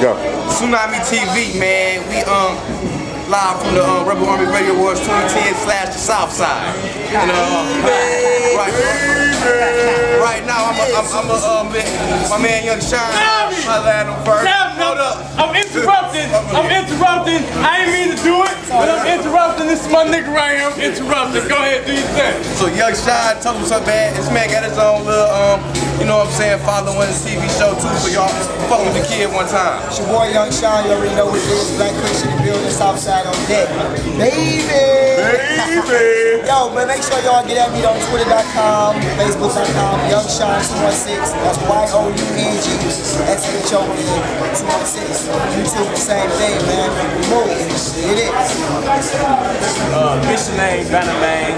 Go. Tsunami TV, man. We um live from the um, Rebel Army Radio Awards 2010 slash the South Side. And uh, right, right now, I'm a, I'm, I'm a, um, my man Young Shon. Holla at him first. Hold up. I'm interrupting. I'm interrupting. I ain't mean to do it, but I'm interrupting. This is my nigga right here. I'm interrupting. Go ahead, do your thing. So Young Shon told him something bad. This man got his own little, um, you know what I'm saying, following his TV show too. So y'all fuck with the kid one time. It's your boy Young Shon, you already know what it is. Black Christian building, Southside on deck. Baby! Baby! Yo, but make sure y'all get at me on Twitter.com, Facebook.com, Young Shon 216. That's Y-O-U-N-G S-H-O-N 216. YouTube, the same thing, man. Move. It is. Uh, mission name, Banna Mane.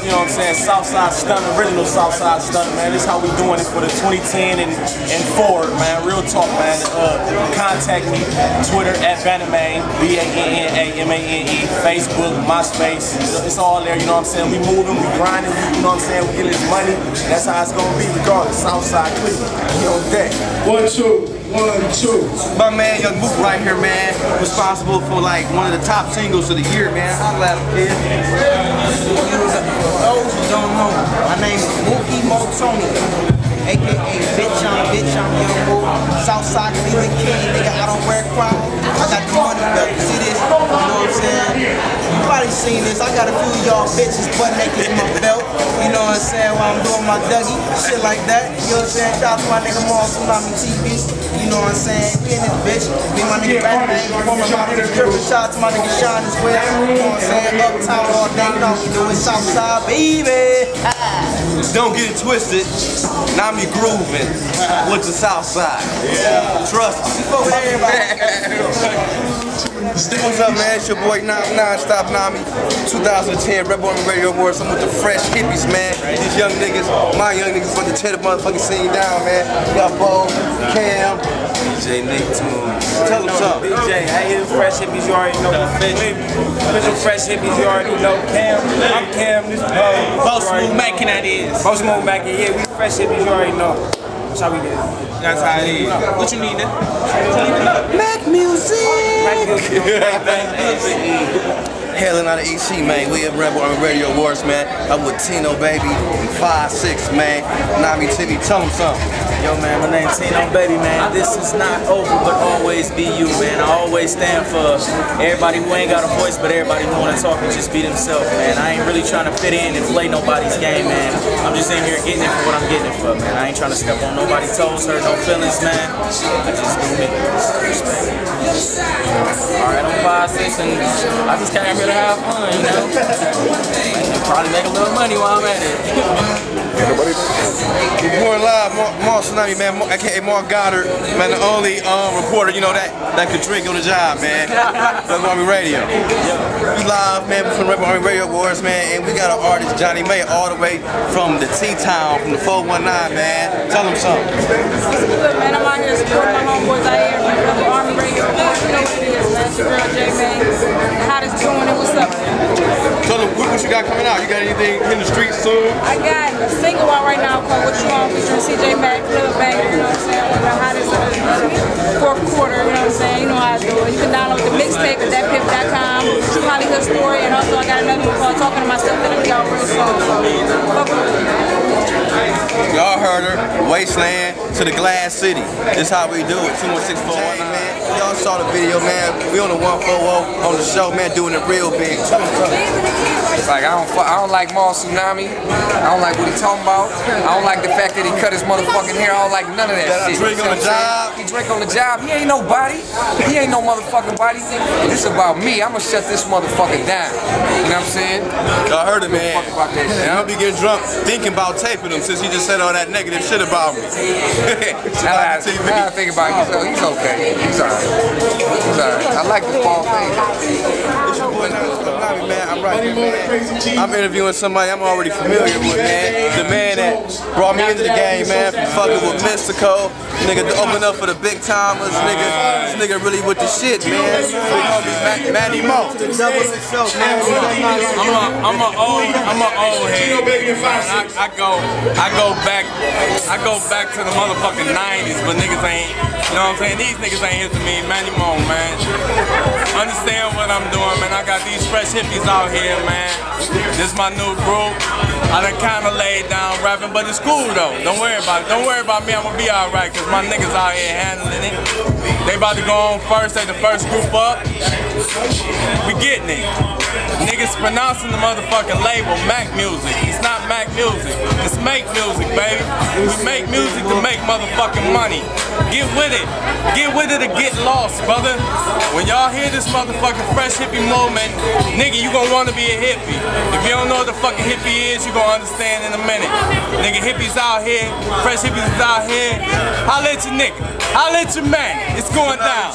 You know what I'm saying? Southside Stunner, original Southside Stunner, man. This is how we doing it for the 2010 and, and forward, man. Real talk, man. Uh, contact me, Twitter at Bannamane, B-A-N-N-A-M-A-N-E, Facebook, MySpace. It's all there, you know what I'm saying? We moving, we grinding, you know what I'm saying? We getting this money. That's how it's gonna be regardless. Southside Cleveland. You on that. One, two, one, two. My man Young Mook right here, man. Responsible for like one of the top singles of the year, man. Holla at him, kid. For those who don't know, my name is Mookie Motoni, aka Bitch I'm Bitch I'm Young Mook, Southside Cleveland King, nigga. I don't wear crown. I got the seen this. I got a few of y'all bitches butt naked in my belt. You know what I'm saying? While I'm doing my Dougie, shit like that. You know what I'm saying? Shout out to my nigga Mall Tsunami TV. You know what I'm saying? We in this bitch. Me and my nigga Batman, former Mountain Stripper. Shout out to my nigga Sean as well. You know what I'm saying? Uptown all day. You know what we do it. Southside, baby. Don't get it twisted. Now me grooving with the South Side. Trust me. Fuck. What's up, man? It's your boy non Non-Stop Nami. 2010 Rebel Army Radio Awards. I'm with the fresh hippies, man. These young niggas, my young niggas, about to tear the motherfucking scene down, man. Got Bo, Cam. DJ Nick Tunes. Tell them something. DJ, hey, it's Fresh Hippies, you already know. Official Fresh Hippies, you already know. Cam, I'm Cam, this is Bo. Most Smooth Mackin' that is. Most Smooth Mackin', yeah, we Fresh Hippies, you already know. That's how we get it. That's how it is. What you need then? Mac music. Hailing out of EC, man. We at Rebel Army Radio Awards, man. I'm with Tino, baby. and 5'6", man. Nami TV, tell them something. Yo, man, my name's Tino Baby, man. This is not over, but always be you, man. I always stand for everybody who ain't got a voice, but everybody who wanna talk and just be themselves, man. I ain't really trying to fit in and play nobody's game, man. I'm just in here getting it for what I'm getting ain't trying to step on nobody's toes, hurt no feelings, man. I just do me. Alright, I'm 5'6", and I just came here to have fun, you know? And probably make a little money while I'm at it. We're going live, Mark, Mall Tsunami, man, Mark, aka Mall Goddard, man, the only um, reporter, you know, that that could drink on the job, man. Rebel Army Radio. We live, man, from Rebel Army Radio Awards, man, and we got our artist, Johnny May, all the way from the T-Town, from the 419, man. Tell them something. What's good, man? I'm out here supporting my homeboys out here from the Army Radio. Awards. You know what it is, man. It's your girl, J Man. The hottest doing it. What's up, man? Tell them what, what you got coming out. You got anything in the streets soon? I got a single out right now called What You On featuring CJ Mack, Little Banger, you know what I'm saying? One of the hottest of the fourth quarter, you know what I'm saying? You know how I do it. You can download the mixtape at thatpip.com, Hollywood Story, and also I got another one called Talking to Myself that'll be out real soon. Y'all heard her. Wasteland to the Glass City. This how we do it. 216419, man. Y'all saw the video, man. We on the 140 on the show, man, doing it real big. Like I don't, I don't like Mall Tsunami. I don't like what he talking about. I don't like the fact that he cut his motherfucking hair. I don't like none of that That shit. drink on the job. He drink on the job. He ain't nobody. He ain't no motherfucking body. This about me. I'ma shut this motherfucker down. You know what I'm saying? Y'all heard it, man. About that shit. And I'll be getting drunk thinking about taping him since he just said all that negative shit about me. Now I, now I think about it, he's, he's okay. He's alright. I like the ball I'm here, interviewing somebody I'm already familiar with, man. The man that brought me into the game, man, from fucking with Mystico. Nigga to open up for the big timers, nigga. This nigga really with the shit, man. Matt, Matty Mo. Man. I'm a, I'm a old, I'm a old head. I, I go, I go back, I go back to the motherfucking 90s, but niggas ain't, you know what I'm saying? These niggas ain't hit to me, Manny Mo, man. Understand what I'm doing, man. I got these fresh hippies out here, man. This is my new group. I done kinda laid down rapping, but it's cool though. Don't worry about it. Don't worry about me, I'm gonna be alright, cause my niggas out here handling it. They about to go on first, they the first group up. We getting it. Niggas pronouncing the motherfucking label Mac Music. It's not Mac Music. It's Make Music, baby. We make music to make motherfucking money. Get with it. Get with it or get lost, brother. When y'all hear this motherfucking fresh hippie moment, nigga, you gonna wanna be a hippie. If you don't know what the fucking hippie is, you gonna understand in a minute. Nigga, hippies out here, fresh hippies out here. Holla at your nigga. Holla at your man. It's going down.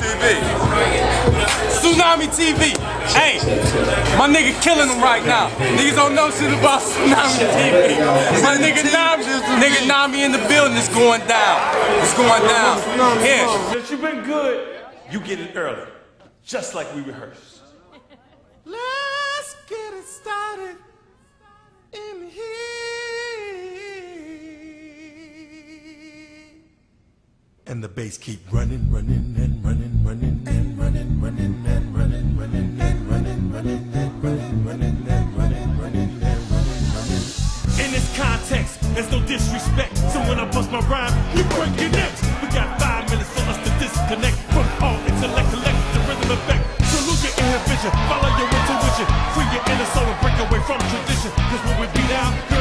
Tsunami TV. Hey, my nigga killing them right now. Niggas don't know shit about Tsunami TV. My nigga Nami, nigga Nami in the building. It's going down. It's going down. Here. Since you've been good, you get it early. Just like we rehearsed. Let's get it started in here. And the bass keep running, running, and running, running, and running, running, and running, running, and running, running, and running, running, and running, running, and running, running. In this context, there's no disrespect. So when I bust my rhyme, you break your necks. We got five minutes for us to disconnect from all intellect, collect the rhythm effect. So lose your inhibition, follow your intuition, free your inner soul and break away from tradition. Cause when we beat out,